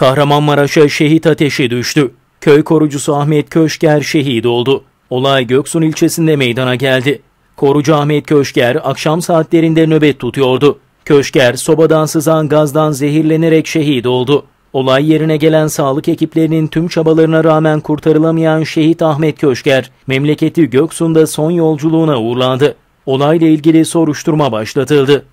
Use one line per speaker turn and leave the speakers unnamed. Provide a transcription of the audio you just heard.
Kahramanmaraş'a şehit ateşi düştü. Köy korucusu Ahmet Köşker şehit oldu. Olay Göksun ilçesinde meydana geldi. Korucu Ahmet Köşker akşam saatlerinde nöbet tutuyordu. Köşker sobadan sızan gazdan zehirlenerek şehit oldu. Olay yerine gelen sağlık ekiplerinin tüm çabalarına rağmen kurtarılamayan şehit Ahmet Köşker, memleketi Göksun'da son yolculuğuna uğurlandı. Olayla ilgili soruşturma başlatıldı.